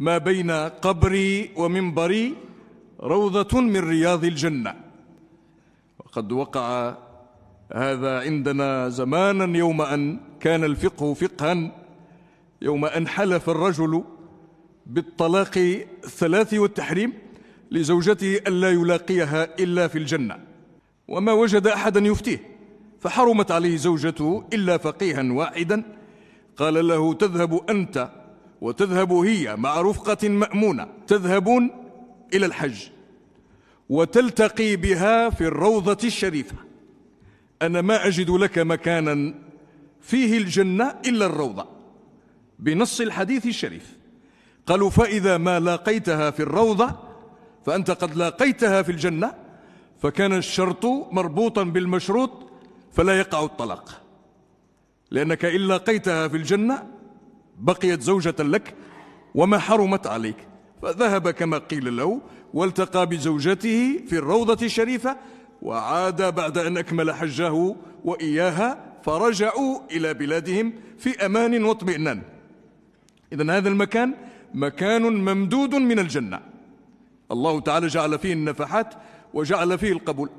ما بين قبري ومنبري روضة من رياض الجنة. وقد وقع هذا عندنا زمانا يوم أن كان الفقه فقها يوم أن حلف الرجل بالطلاق الثلاث والتحريم لزوجته ألا يلاقيها إلا في الجنة. وما وجد أحدا يفتيه فحرمت عليه زوجته إلا فقيها واحدا. قال له تذهب أنت وتذهب هي مع رفقة مأمونة. تذهبون إلى الحج. وتلتقي بها في الروضة الشريفة. أنا ما أجد لك مكانا فيه الجنة إلا الروضة. بنص الحديث الشريف. قالوا فإذا ما لاقيتها في الروضة فأنت قد لاقيتها في الجنة فكان الشرط مربوطا بالمشروط فلا يقع الطلاق. لأنك إن لاقيتها في الجنة بقيت زوجة لك وما حرمت عليك. فذهب كما قيل له والتقى بزوجته في الروضة الشريفة وعاد بعد أن أكمل حجه وإياها فرجعوا إلى بلادهم في أمان واطمئنان. إذا هذا المكان مكان ممدود من الجنة. الله تعالى جعل فيه النفحات وجعل فيه القبول.